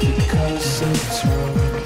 because it's wrong.